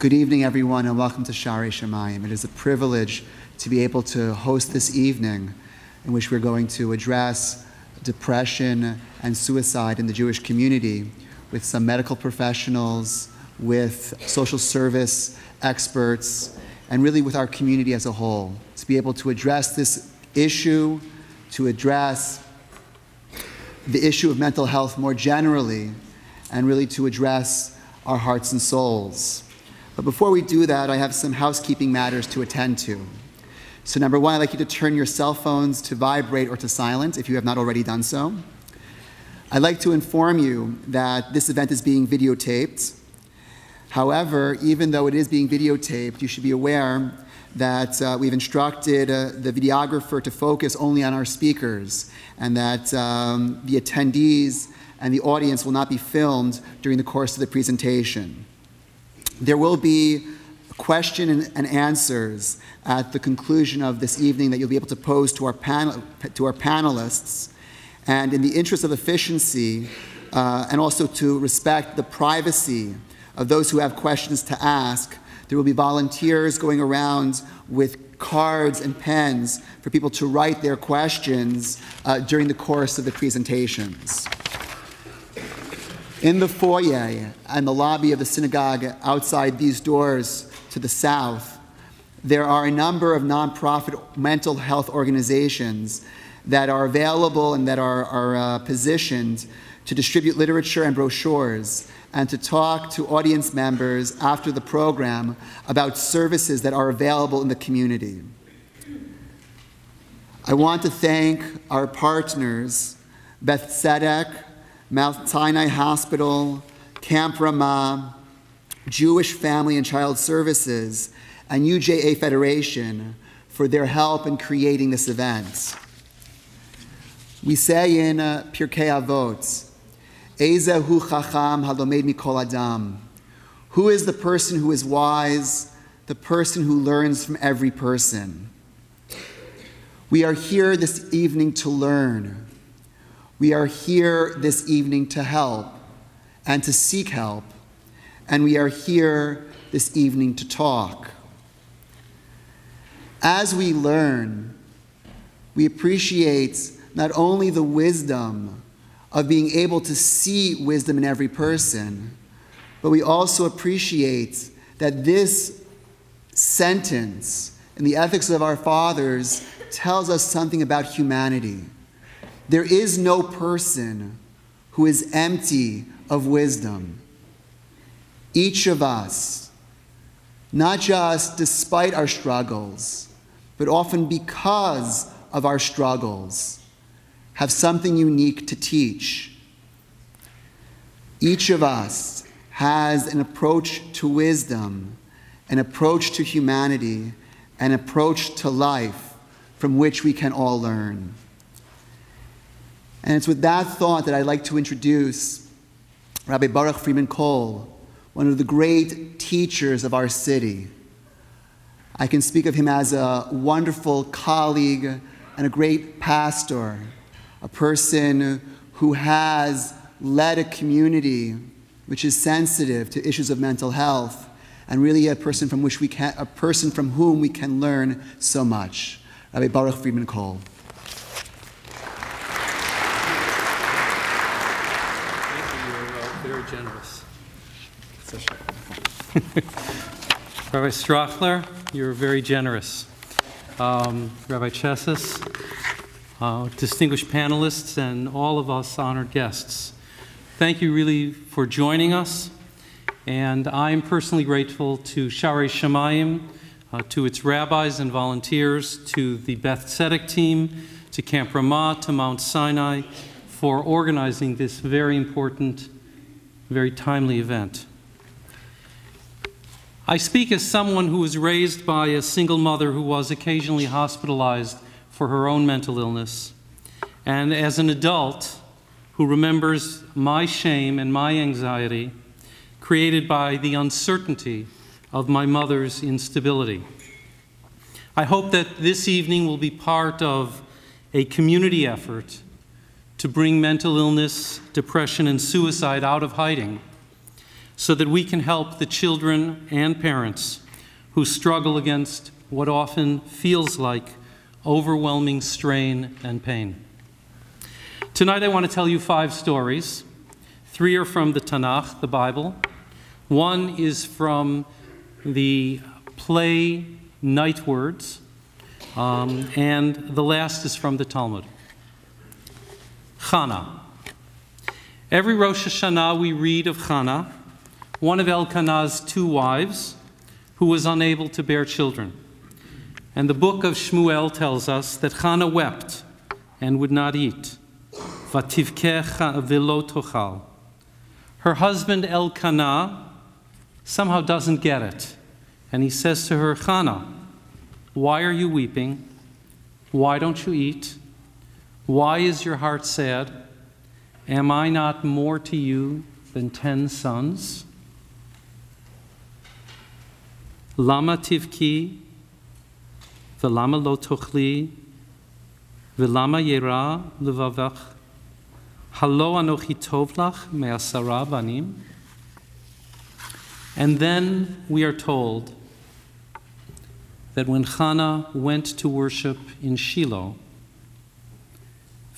Good evening, everyone, and welcome to Shaarei Shomayim. It is a privilege to be able to host this evening in which we're going to address depression and suicide in the Jewish community with some medical professionals, with social service experts, and really with our community as a whole. To be able to address this issue, to address the issue of mental health more generally, and really to address our hearts and souls. But before we do that, I have some housekeeping matters to attend to. So, number one, I'd like you to turn your cell phones to vibrate or to silent if you have not already done so. I'd like to inform you that this event is being videotaped. However, even though it is being videotaped, you should be aware that uh, we've instructed uh, the videographer to focus only on our speakers and that um, the attendees and the audience will not be filmed during the course of the presentation. There will be question and, and answers at the conclusion of this evening that you'll be able to pose to our, panel, to our panelists. And in the interest of efficiency uh, and also to respect the privacy of those who have questions to ask, there will be volunteers going around with cards and pens for people to write their questions uh, during the course of the presentations. In the foyer and the lobby of the synagogue outside these doors to the south, there are a number of nonprofit mental health organizations that are available and that are, are uh, positioned to distribute literature and brochures and to talk to audience members after the program about services that are available in the community. I want to thank our partners, Beth Tzedec, Mount Sinai Hospital, Camp Ramah, Jewish Family and Child Services, and UJA Federation for their help in creating this event. We say in uh, Pirkei Avot, Ezehu chacham halomed mikol adam. Who is the person who is wise? The person who learns from every person. We are here this evening to learn. We are here this evening to help and to seek help. And we are here this evening to talk. As we learn, we appreciate not only the wisdom of being able to see wisdom in every person, but we also appreciate that this sentence in the ethics of our fathers tells us something about humanity. There is no person who is empty of wisdom. Each of us, not just despite our struggles, but often because of our struggles, have something unique to teach. Each of us has an approach to wisdom, an approach to humanity, an approach to life from which we can all learn. And it's with that thought that I'd like to introduce Rabbi Baruch Frydman-Kohl, one of the great teachers of our city. I can speak of him as a wonderful colleague and a great pastor a person who has led a community which is sensitive to issues of mental health, and really a person from which we can, a person from whom we can learn so much. Rabbi Baruch Frydman-Kohl. very generous. Rabbi Strauchler, you're very generous. Um, Rabbi Chessis, uh, distinguished panelists, and all of us honored guests. Thank you really for joining us. And I'm personally grateful to Shaarei Shomayim, uh, to its rabbis and volunteers, to the Beth Tzedec team, to Camp Ramah, to Mount Sinai, for organizing this very important, very timely event. I speak as someone who was raised by a single mother who was occasionally hospitalized for her own mental illness. And as an adult who remembers my shame and my anxiety created by the uncertainty of my mother's instability. I hope that this evening will be part of a community effort to bring mental illness, depression, and suicide out of hiding, so that we can help the children and parents who struggle against what often feels like overwhelming strain and pain. Tonight, I want to tell you five stories. Three are from the Tanakh, the Bible. One is from the play Night Words, um, and the last is from the Talmud. Chana. Every Rosh Hashanah we read of Chana, one of Elkanah's two wives, who was unable to bear children. And the book of Shmuel tells us that Chana wept and would not eat. Her husband Elkanah somehow doesn't get it. And he says to her, Chana, why are you weeping? Why don't you eat? Why is your heart sad? Am I not more to you than ten sons? Lama tivki, velama lo tochli, velama yera levavach, halo anochi tovlach me'asara banim. And then we are told that when Hannah went to worship in Shiloh,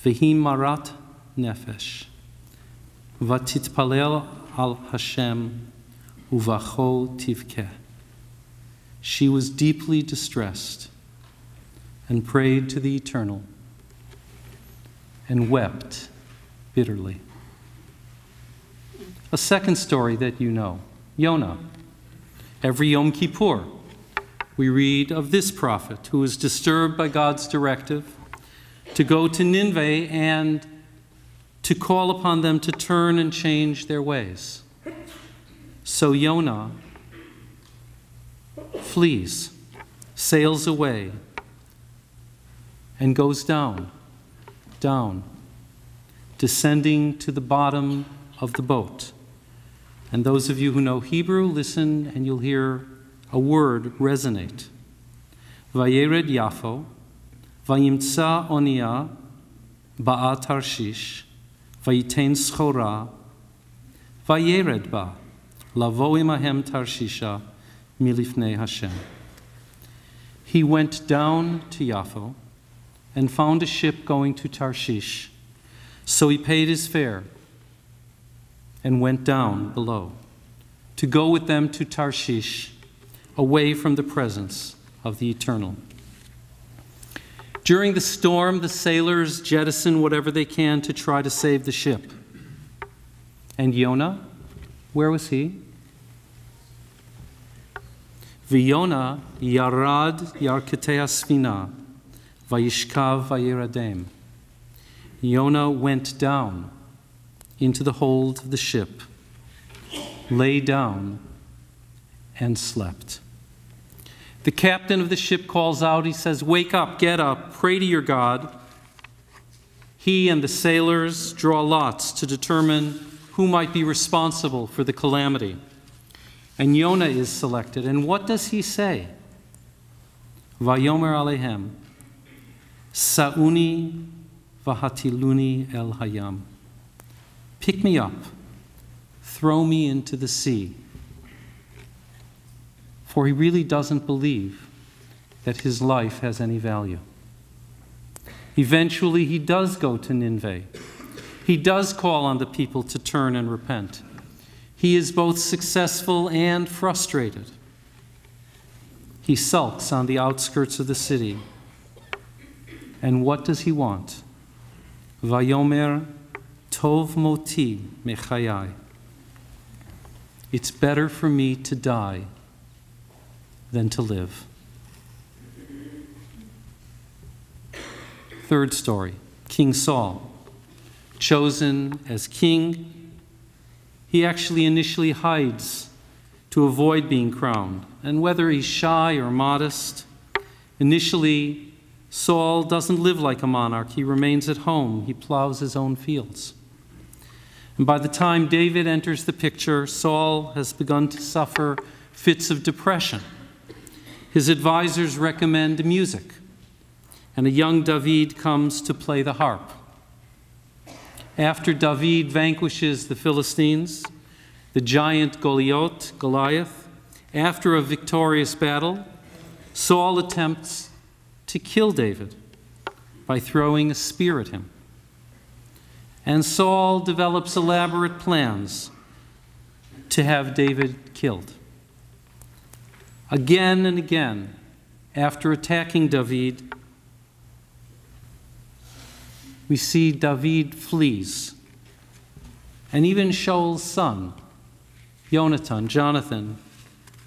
Vihim marat nefesh, vatitpalel al Hashem uvacho tivkeh. She was deeply distressed and prayed to the Eternal and wept bitterly. A second story that you know Yonah. Every Yom Kippur, we read of this prophet who was disturbed by God's directive to go to Nineveh and to call upon them to turn and change their ways. So Yonah flees, sails away, and goes down, down, descending to the bottom of the boat. And those of you who know Hebrew, listen and you'll hear a word resonate. Vayered Yafo, Vayimtsa Onia, Ba'a Tarshish, Vayiten Schora, Vayered Ba, Lavo imahem Tarshisha, Milifnei Hashem. He went down to Yafo and found a ship going to Tarshish. So he paid his fare and went down below to go with them to Tarshish away from the presence of the eternal. During the storm, the sailors jettison whatever they can to try to save the ship. And Yonah, where was he? V'Yonah yarad yarketei asfina, vayishkav vayiradem. Yonah went down into the hold of the ship, lay down, and slept. The captain of the ship calls out, he says, Wake up, get up, pray to your God. He and the sailors draw lots to determine who might be responsible for the calamity. And Yonah is selected. And what does he say? Vayomer alehem, Sa'uni vahatiluni el hayam. Pick me up, throw me into the sea for he really doesn't believe that his life has any value. Eventually, he does go to Nineveh. He does call on the people to turn and repent. He is both successful and frustrated. He sulks on the outskirts of the city. And what does he want? Vayomer tov moti mechayai. It's better for me to die than to live. Third story King Saul. Chosen as king, he actually initially hides to avoid being crowned. And whether he's shy or modest, initially, Saul doesn't live like a monarch. He remains at home, he plows his own fields. And by the time David enters the picture, Saul has begun to suffer fits of depression. His advisors recommend music, and a young David comes to play the harp. After David vanquishes the Philistines, the giant Goliath, Goliath, after a victorious battle, Saul attempts to kill David by throwing a spear at him. And Saul develops elaborate plans to have David killed. Again and again, after attacking David, we see David flees. And even Shaul's son, Jonathan, Jonathan,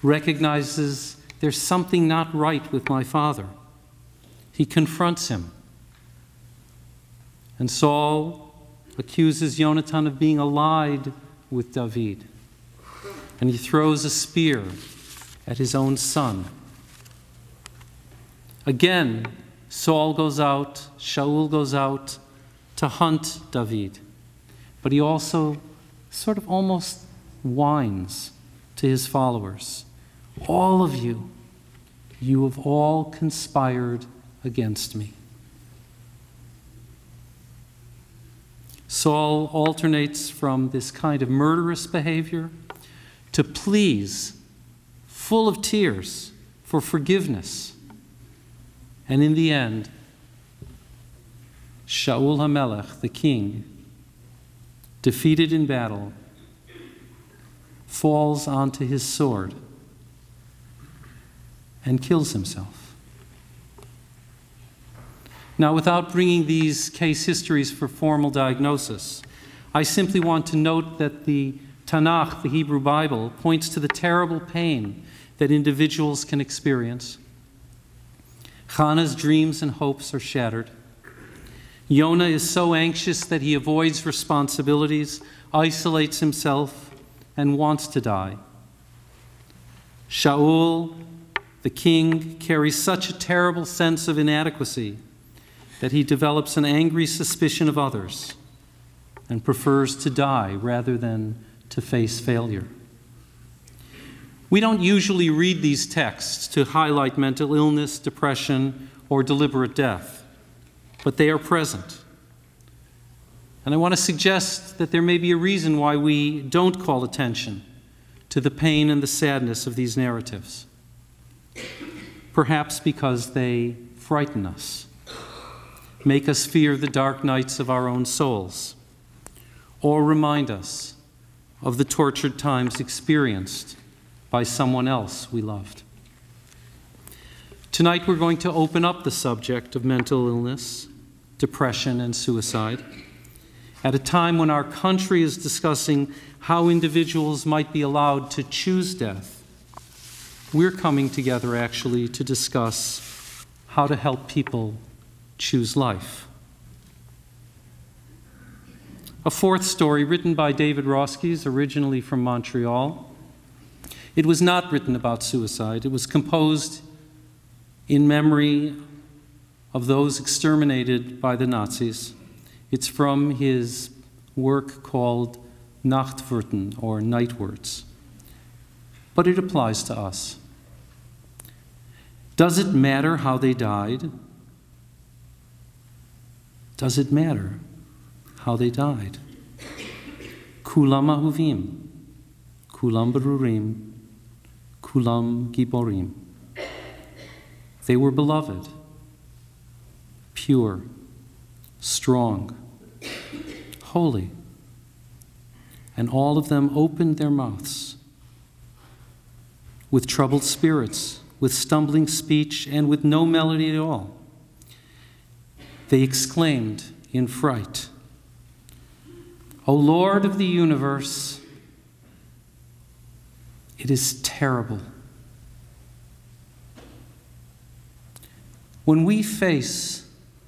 recognizes there's something not right with my father. He confronts him. And Saul accuses Jonathan of being allied with David. And he throws a spear at his own son. Again, Saul goes out, Shaul goes out to hunt David. But he also sort of almost whines to his followers All of you, you have all conspired against me. Saul alternates from this kind of murderous behavior to pleas full of tears for forgiveness. And in the end, Shaul HaMelech, the king, defeated in battle, falls onto his sword and kills himself. Now, without bringing these case histories for formal diagnosis, I simply want to note that the Tanakh, the Hebrew Bible, points to the terrible pain that individuals can experience. Hannah's dreams and hopes are shattered. Yonah is so anxious that he avoids responsibilities, isolates himself, and wants to die. Shaul, the king, carries such a terrible sense of inadequacy that he develops an angry suspicion of others and prefers to die rather than to face failure. We don't usually read these texts to highlight mental illness, depression, or deliberate death but they are present. And I want to suggest that there may be a reason why we don't call attention to the pain and the sadness of these narratives. Perhaps because they frighten us, make us fear the dark nights of our own souls, or remind us of the tortured times experienced by someone else we loved. Tonight, we're going to open up the subject of mental illness depression, and suicide. At a time when our country is discussing how individuals might be allowed to choose death, we're coming together actually to discuss how to help people choose life. A fourth story written by David Roskies, originally from Montreal. It was not written about suicide. It was composed in memory of those exterminated by the Nazis. It's from his work called Nachtwörter, or Night Words. But it applies to us. Does it matter how they died? Does it matter how they died? Kulam ahuvim, kulam berurim, kulam giborim. They were beloved pure, strong, holy. And all of them opened their mouths with troubled spirits, with stumbling speech, and with no melody at all. They exclaimed in fright, O Lord of the universe, it is terrible. When we face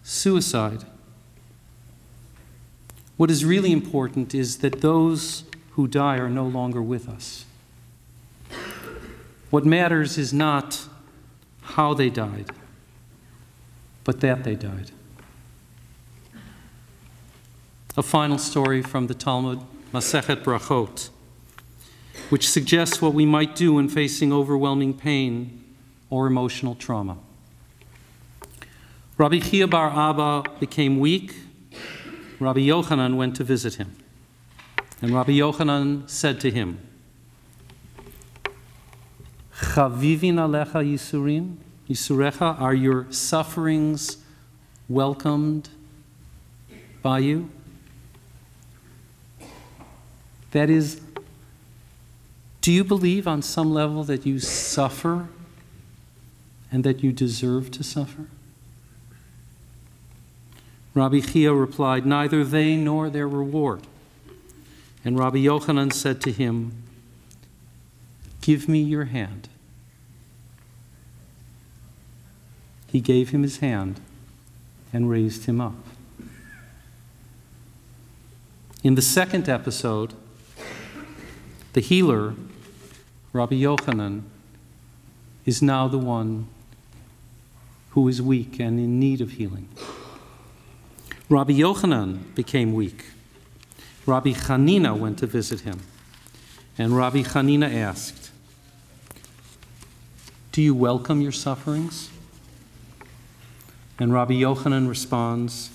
suicide. What is really important is that those who die are no longer with us. What matters is not how they died, but that they died. A final story from the Talmud, Masechet Brachot, which suggests what we might do when facing overwhelming pain or emotional trauma. Rabbi Chia bar Abba became weak. Rabbi Yochanan went to visit him. And Rabbi Yochanan said to him, Chavivin alecha yisurim, yisurecha, are your sufferings welcomed by you? That is, do you believe on some level that you suffer and that you deserve to suffer? Rabbi Chia replied, Neither they nor their reward. And Rabbi Yochanan said to him, Give me your hand. He gave him his hand and raised him up. In the second episode, the healer, Rabbi Yochanan, is now the one who is weak and in need of healing. Rabbi Yochanan became weak. Rabbi Hanina went to visit him, and Rabbi Hanina asked, Do you welcome your sufferings? And Rabbi Yochanan responds,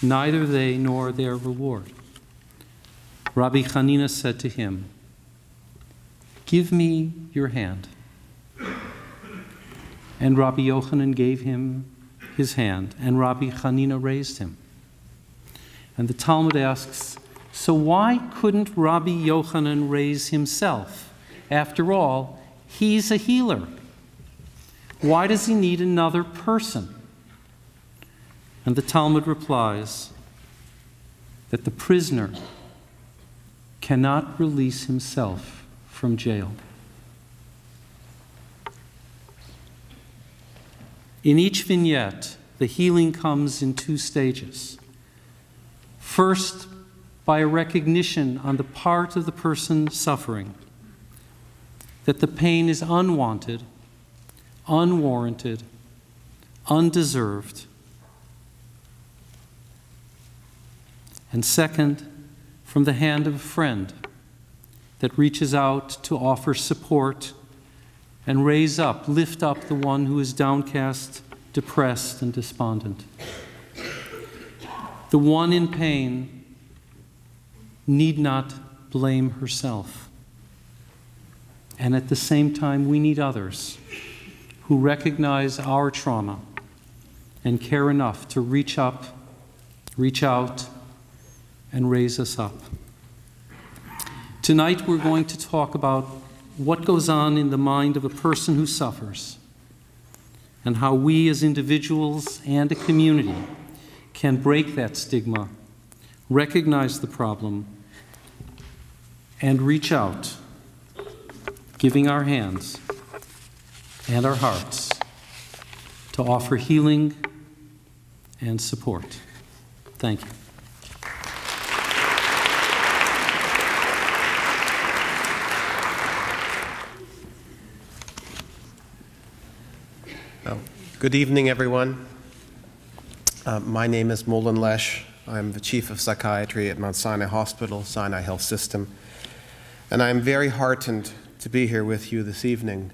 Neither they nor their reward. Rabbi Hanina said to him, Give me your hand. And Rabbi Yochanan gave him his hand, and Rabbi Hanina raised him. And the Talmud asks, So why couldn't Rabbi Yochanan raise himself? After all, he's a healer. Why does he need another person? And the Talmud replies that the prisoner cannot release himself from jail. In each vignette, the healing comes in two stages. First, by a recognition on the part of the person suffering that the pain is unwanted, unwarranted, undeserved. And second, from the hand of a friend that reaches out to offer support and raise up, lift up the one who is downcast, depressed, and despondent. The one in pain need not blame herself. And at the same time, we need others who recognize our trauma and care enough to reach up, reach out, and raise us up. Tonight, we're going to talk about what goes on in the mind of a person who suffers and how we as individuals and a community can break that stigma, recognize the problem, and reach out, giving our hands and our hearts to offer healing and support. Thank you. Good evening, everyone. Uh, my name is Molyn Leszcz. I'm the Chief of Psychiatry at Mount Sinai Hospital, Sinai Health System. And I'm very heartened to be here with you this evening.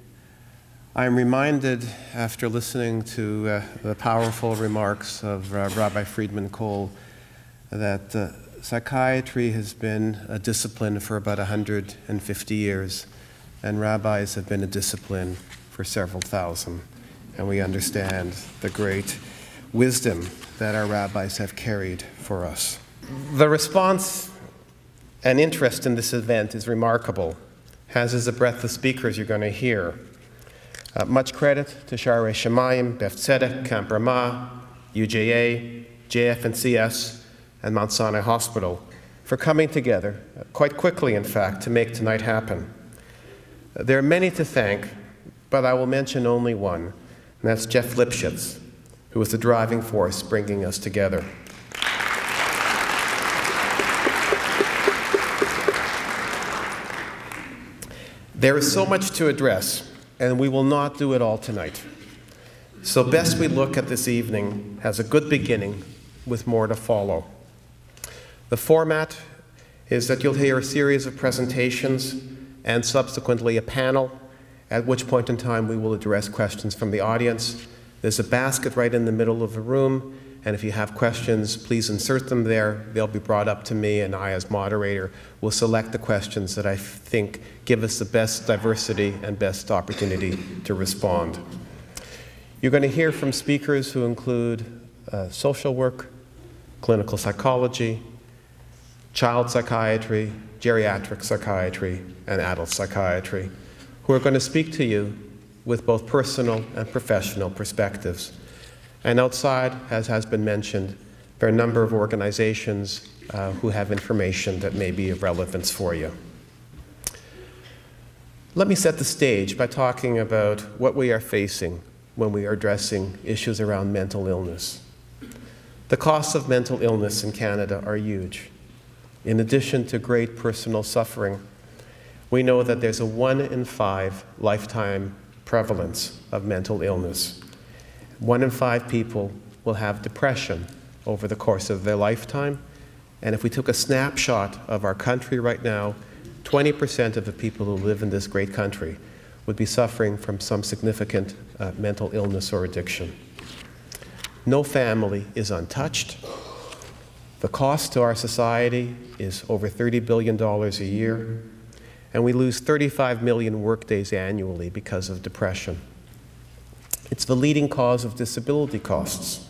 I'm reminded, after listening to uh, the powerful remarks of uh, Rabbi Frydman-Kohl, that uh, psychiatry has been a discipline for about 150 years, and rabbis have been a discipline for several thousand and we understand the great wisdom that our rabbis have carried for us. The response and interest in this event is remarkable, as is the breadth of speakers you're going to hear. Uh, much credit to Shaarei Shomayim, Beth Tzedec, Camp Ramah, UJA, JF&CS, and Mount Sinai Hospital for coming together, uh, quite quickly in fact, to make tonight happen. Uh, there are many to thank, but I will mention only one, and that's Jeff Lipschitz, who was the driving force bringing us together. There is so much to address, and we will not do it all tonight. So, best we look at this evening as a good beginning with more to follow. The format is that you'll hear a series of presentations and subsequently a panel at which point in time we will address questions from the audience. There's a basket right in the middle of the room, And if you have questions, please insert them there. They'll be brought up to me, and I, as moderator, will select the questions that I think give us the best diversity and best opportunity to respond. You're going to hear from speakers who include uh, social work, clinical psychology, child psychiatry, geriatric psychiatry, and adult psychiatry, who are going to speak to you with both personal and professional perspectives. And outside, as has been mentioned, there are a number of organizations uh, who have information that may be of relevance for you. Let me set the stage by talking about what we are facing when we are addressing issues around mental illness. The costs of mental illness in Canada are huge. In addition to great personal suffering, we know that there's a one in five lifetime prevalence of mental illness. One in five people will have depression over the course of their lifetime. And if we took a snapshot of our country right now, 20% of the people who live in this great country would be suffering from some significant uh, mental illness or addiction. No family is untouched. The cost to our society is over $30 billion a year, and we lose 35 million workdays annually because of depression. It's the leading cause of disability costs.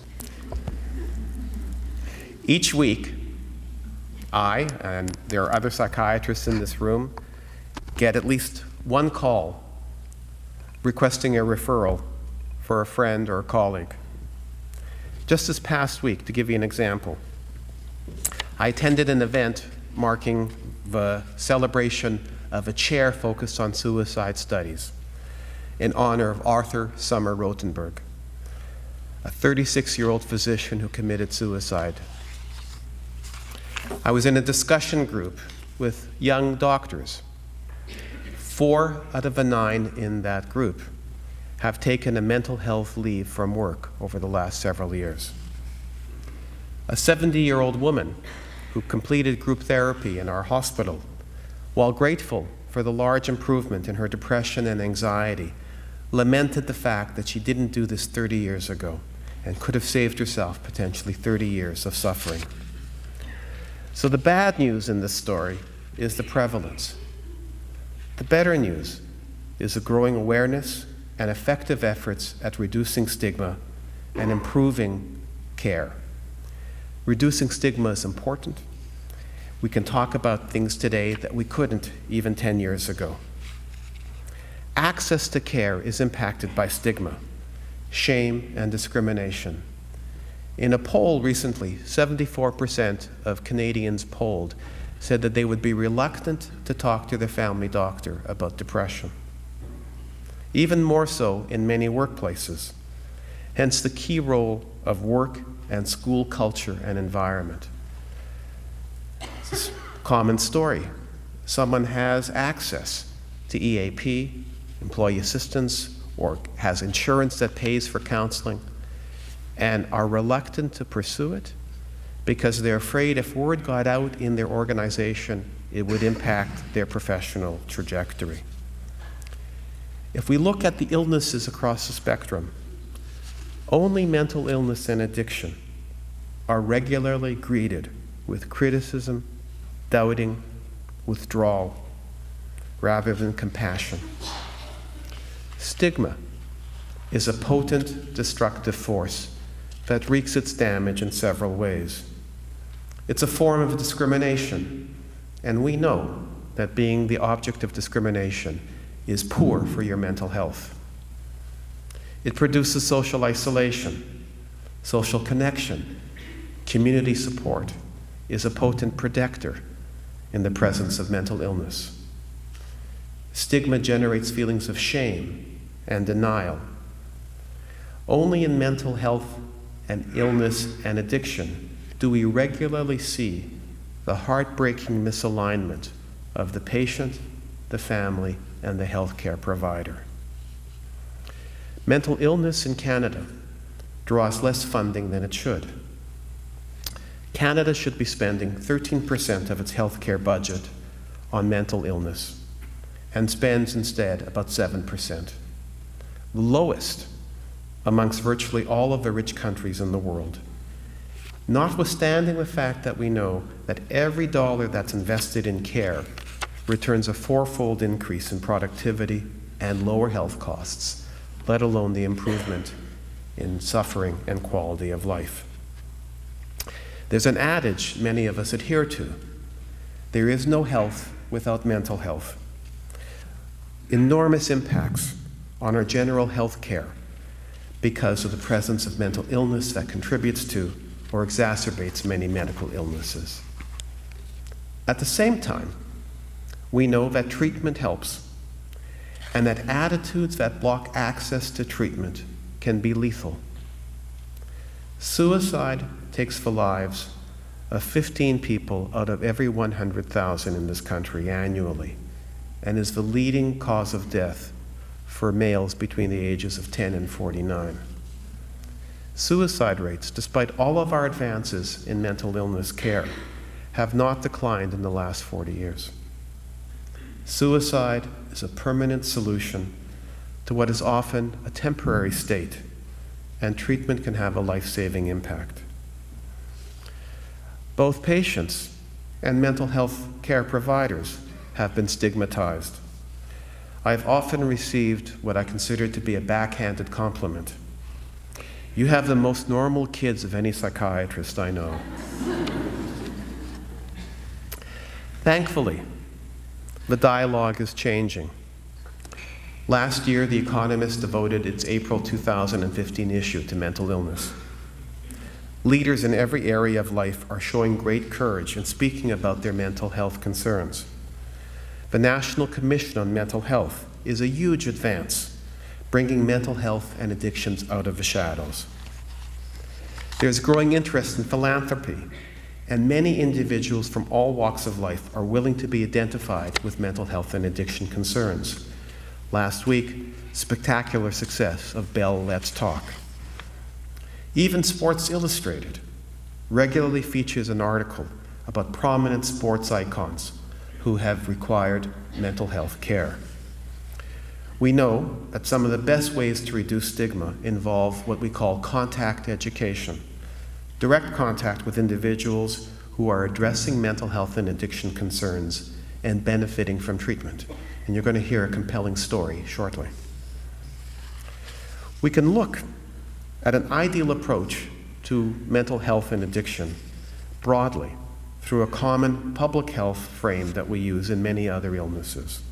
Each week, I, and there are other psychiatrists in this room, get at least one call requesting a referral for a friend or a colleague. Just this past week, to give you an example, I attended an event marking the celebration of a chair focused on suicide studies in honor of Arthur Sommer Rotenberg, a 36 year old physician who committed suicide. I was in a discussion group with young doctors. Four out of the nine in that group have taken a mental health leave from work over the last several years. A 70 year old woman who completed group therapy in our hospital, while grateful for the large improvement in her depression and anxiety, lamented the fact that she didn't do this 30 years ago and could have saved herself potentially 30 years of suffering. So, the bad news in this story is the prevalence. The better news is the growing awareness and effective efforts at reducing stigma and improving care. Reducing stigma is important. We can talk about things today that we couldn't even 10 years ago access to care is impacted by stigma, shame, and discrimination. In a poll recently, 74% of Canadians polled said that they would be reluctant to talk to their family doctor about depression. Even more so in many workplaces. Hence the key role of work and school culture and environment. It's common story. Someone has access to EAP, employee assistance or has insurance that pays for counseling and are reluctant to pursue it because they're afraid if word got out in their organization, it would impact their professional trajectory. If we look at the illnesses across the spectrum, only mental illness and addiction are regularly greeted with criticism, doubting, withdrawal, rather than compassion. Stigma is a potent destructive force that wreaks its damage in several ways. It's a form of discrimination, and we know that being the object of discrimination is poor for your mental health. It produces social isolation, social connection, community support, is a potent protector in the presence of mental illness. Stigma generates feelings of shame and denial. Only in mental health and illness and addiction do we regularly see the heartbreaking misalignment of the patient, the family, and the healthcare provider. Mental illness in Canada draws less funding than it should. Canada should be spending 13% of its healthcare budget on mental illness and spends instead about 7% the lowest amongst virtually all of the rich countries in the world. notwithstanding the fact that we know that every dollar that's invested in care returns a fourfold increase in productivity and lower health costs, let alone the improvement in suffering and quality of life. There's an adage many of us adhere to there is no health without mental health. Enormous impacts on our general health care because of the presence of mental illness that contributes to or exacerbates many medical illnesses. At the same time, we know that treatment helps and that attitudes that block access to treatment can be lethal. Suicide takes the lives of 15 people out of every 100,000 in this country annually and is the leading cause of death for males between the ages of 10 and 49. Suicide rates, despite all of our advances in mental illness care, have not declined in the last 40 years. Suicide is a permanent solution to what is often a temporary state, and treatment can have a life saving impact. Both patients and mental health care providers have been stigmatized. I have often received what I consider to be a backhanded compliment. You have the most normal kids of any psychiatrist I know. Thankfully, the dialogue is changing. Last year, The Economist devoted its April 2015 issue to mental illness. Leaders in every area of life are showing great courage in speaking about their mental health concerns. The National Commission on Mental Health is a huge advance, bringing mental health and addictions out of the shadows. There's growing interest in philanthropy, and many individuals from all walks of life are willing to be identified with mental health and addiction concerns. Last week, spectacular success of Bell Let's Talk. Even Sports Illustrated regularly features an article about prominent sports icons who have required mental health care. We know that some of the best ways to reduce stigma involve what we call contact education, direct contact with individuals who are addressing mental health and addiction concerns and benefiting from treatment. And you're going to hear a compelling story shortly. We can look at an ideal approach to mental health and addiction broadly through a common public health frame that we use in many other illnesses.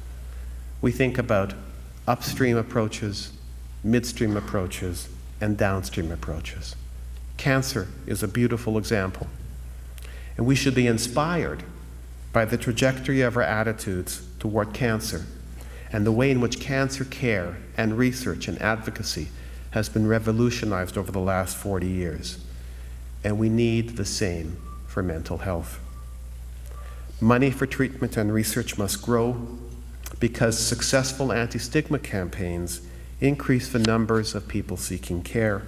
We think about upstream approaches, midstream approaches, and downstream approaches. Cancer is a beautiful example. And we should be inspired by the trajectory of our attitudes toward cancer and the way in which cancer care and research and advocacy has been revolutionized over the last 40 years. And we need the same for mental health. Money for treatment and research must grow because successful anti stigma campaigns increase the numbers of people seeking care.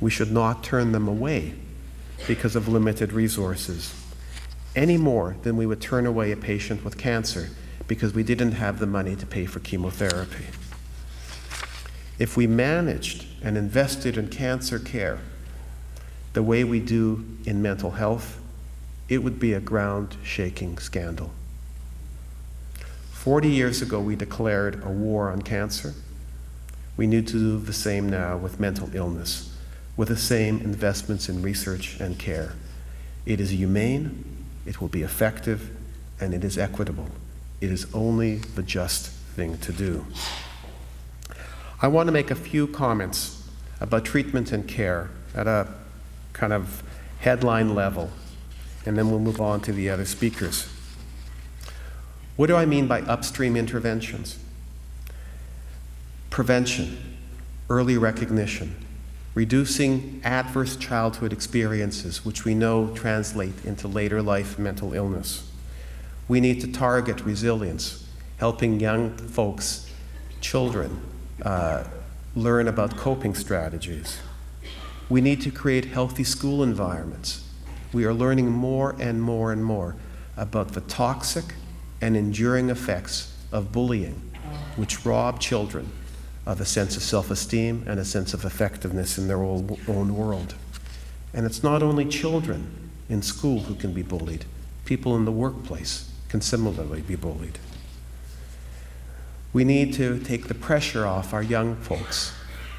We should not turn them away because of limited resources, any more than we would turn away a patient with cancer because we didn't have the money to pay for chemotherapy. If we managed and invested in cancer care the way we do in mental health, it would be a ground shaking scandal. 40 years ago, we declared a war on cancer. We need to do the same now with mental illness, with the same investments in research and care. It is humane, it will be effective, and it is equitable. It is only the just thing to do. I want to make a few comments about treatment and care at a kind of headline level and then we'll move on to the other speakers. What do I mean by upstream interventions? Prevention, early recognition, reducing adverse childhood experiences, which we know translate into later life mental illness. We need to target resilience, helping young folks, children, uh, learn about coping strategies. We need to create healthy school environments we are learning more and more and more about the toxic and enduring effects of bullying, which rob children of a sense of self esteem and a sense of effectiveness in their own world. And it's not only children in school who can be bullied, people in the workplace can similarly be bullied. We need to take the pressure off our young folks.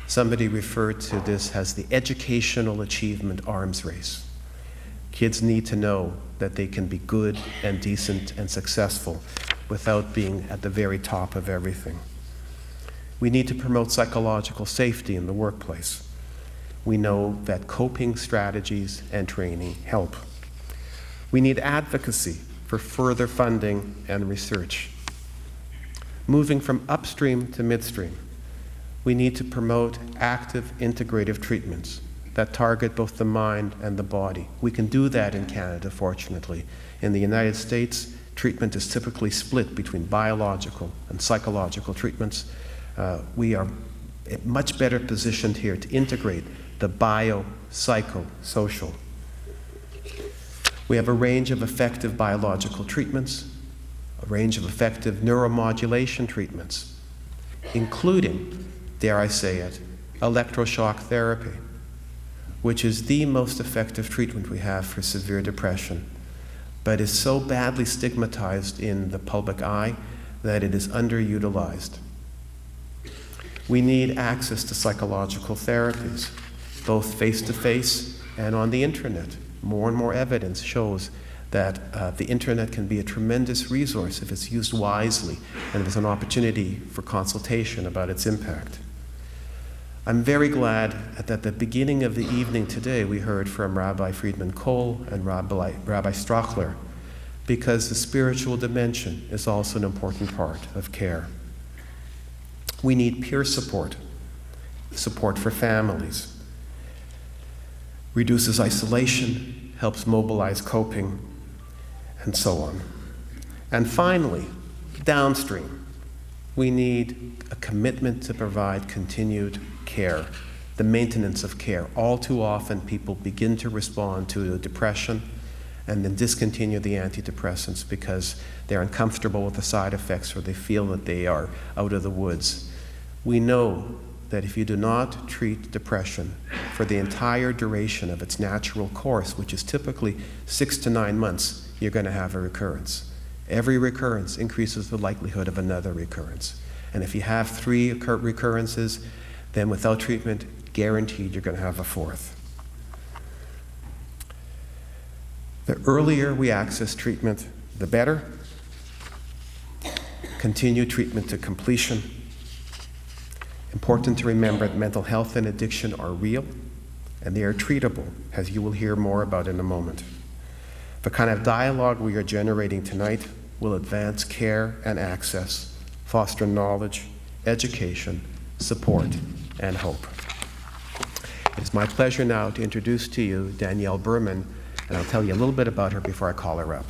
Somebody referred to this as the educational achievement arms race. Kids need to know that they can be good and decent and successful without being at the very top of everything. We need to promote psychological safety in the workplace. We know that coping strategies and training help. We need advocacy for further funding and research. Moving from upstream to midstream, we need to promote active integrative treatments that target both the mind and the body. We can do that in Canada, fortunately. In the United States, treatment is typically split between biological and psychological treatments. Uh, we are much better positioned here to integrate the bio, psycho, social. We have a range of effective biological treatments, a range of effective neuromodulation treatments, including, dare I say it, electroshock therapy, which is the most effective treatment we have for severe depression, but is so badly stigmatized in the public eye that it is underutilized. We need access to psychological therapies both face to face and on the internet. More and more evidence shows that uh, the internet can be a tremendous resource if it's used wisely and there's an opportunity for consultation about its impact. I'm very glad that at the beginning of the evening today we heard from Rabbi Frydman-Kohl and Rabbi, Rabbi Strauchler because the spiritual dimension is also an important part of care. We need peer support, support for families, reduces isolation, helps mobilize coping, and so on. And finally, downstream, we need a commitment to provide continued care, the maintenance of care. All too often, people begin to respond to depression and then discontinue the antidepressants because they're uncomfortable with the side effects or they feel that they are out of the woods. We know that if you do not treat depression for the entire duration of its natural course, which is typically six to nine months, you're going to have a recurrence. Every recurrence increases the likelihood of another recurrence. And if you have three recurrences, then without treatment, guaranteed you're going to have a fourth. The earlier we access treatment, the better. Continue treatment to completion Important to remember that mental health and addiction are real and they are treatable, as you will hear more about in a moment. The kind of dialogue we are generating tonight will advance care and access, foster knowledge, education, support, and hope. It is my pleasure now to introduce to you Danielle Berman, and I'll tell you a little bit about her before I call her up.